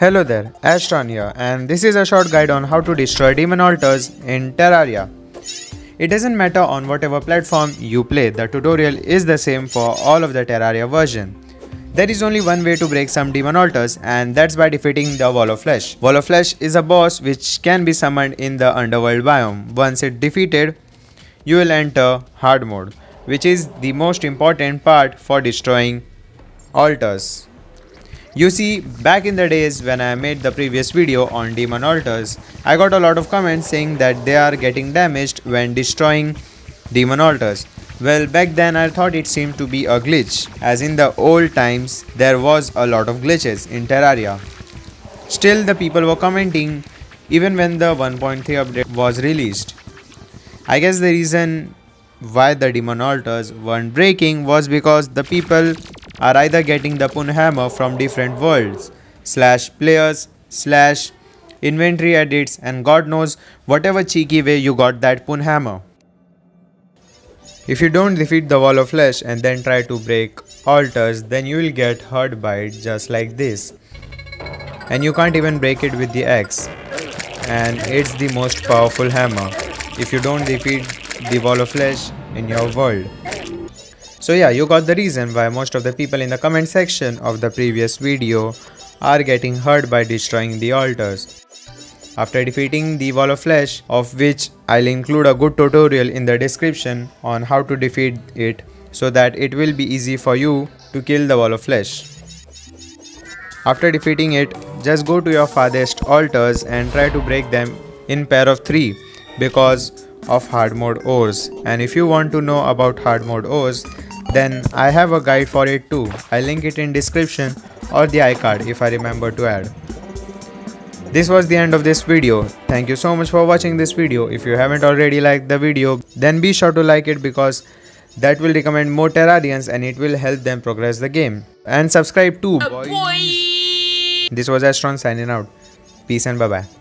Hello there, Astron here, and this is a short guide on how to destroy demon altars in Terraria. It doesn't matter on whatever platform you play, the tutorial is the same for all of the Terraria version. There is only one way to break some demon altars and that's by defeating the Wall of Flesh. Wall of Flesh is a boss which can be summoned in the underworld biome. Once it defeated, you will enter hard mode, which is the most important part for destroying altars. You see, back in the days when I made the previous video on demon altars, I got a lot of comments saying that they are getting damaged when destroying demon altars. Well, back then I thought it seemed to be a glitch, as in the old times there was a lot of glitches in Terraria. Still, the people were commenting even when the 1.3 update was released. I guess the reason why the demon altars weren't breaking was because the people are either getting the Pwnhammer from different worlds, slash players, slash inventory edits, and God knows whatever cheeky way you got that Pwnhammer. If you don't defeat the wall of flesh and then try to break altars, then you will get hurt by it just like this. And you can't even break it with the axe. And it's the most powerful hammer if you don't defeat the wall of flesh in your world. So yeah, you got the reason why most of the people in the comment section of the previous video are getting hurt by destroying the altars. After defeating the wall of flesh, of which I'll include a good tutorial in the description on how to defeat it so that it will be easy for you to kill the wall of flesh. After defeating it, just go to your farthest altars and try to break them in pair of 3 because of hard mode ores and if you want to know about hard mode ores then I have a guide for it too. I'll link it in description or the iCard if I remember to add. This was the end of this video. Thank you so much for watching this video. If you haven't already liked the video, then be sure to like it because that will recommend more Terrarians and it will help them progress the game. And subscribe too, boys. This was Astron signing out. Peace and bye bye.